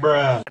Bruh.